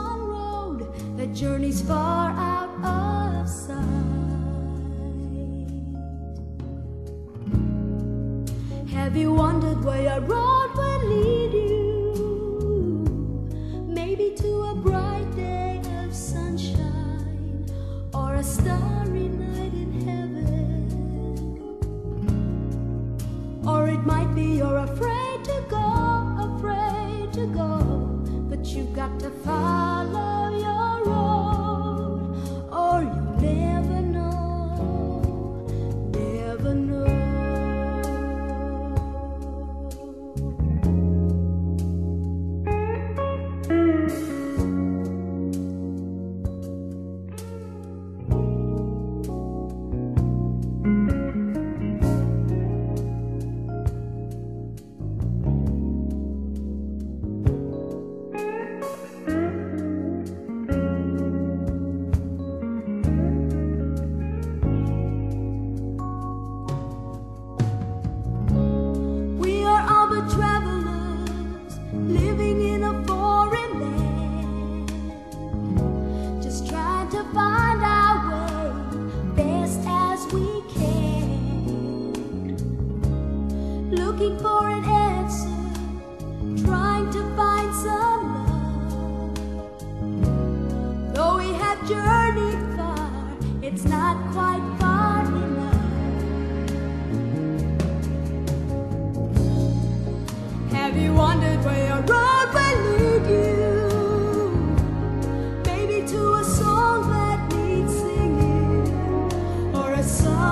one road that journeys far out of sight. Have you wondered where your road will lead you? Maybe to a bright day of sunshine or a starry night in heaven. Or it might be you're afraid to go, afraid to go, you've got to follow your to find our way best as we can. Looking for an answer, trying to find some love. Though we have journeyed far, it's not quite far enough. Have you wondered where your road or